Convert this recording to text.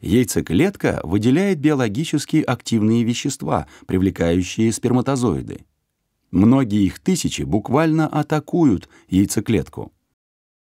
Яйцеклетка выделяет биологически активные вещества, привлекающие сперматозоиды. Многие их тысячи буквально атакуют яйцеклетку.